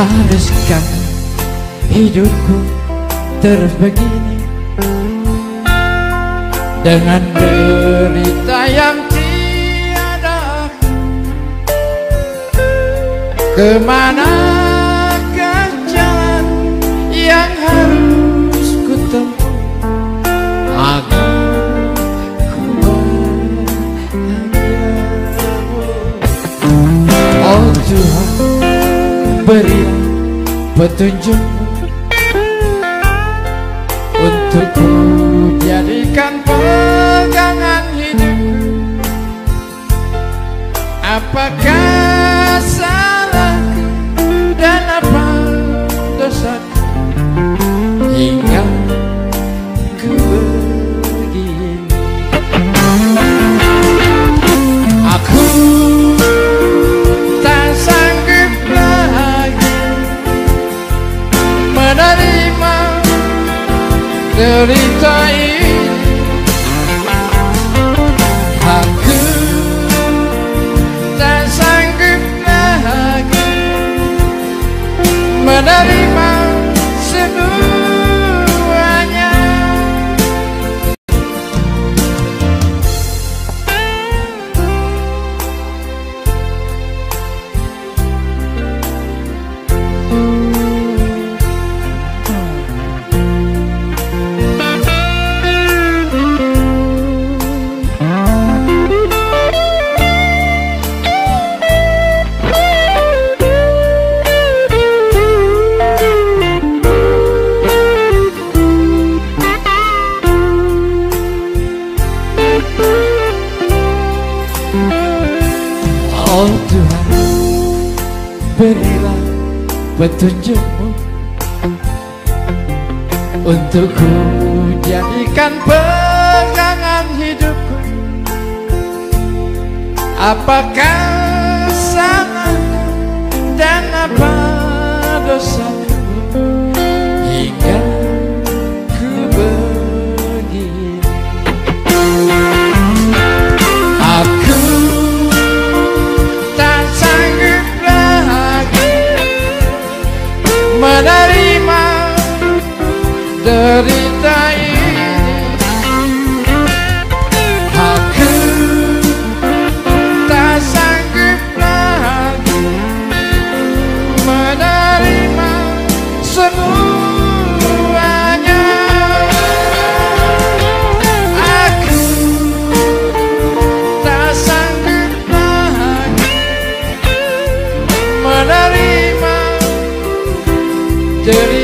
Haruskah hidupku terus begini Dengan derita yang tiada Ke mana berilah petunjukmu Untuk ku jadikan derita ini Aku tak sanggup lagi menerima Oh Tuhan Berilah petunjukmu Untuk ku jadikan pegangan hidupku. Apakah salahku dan apa dosaku derita ini Aku tak sanggup lagi menerima semuanya. Aku tak sanggup lagi menerima cerita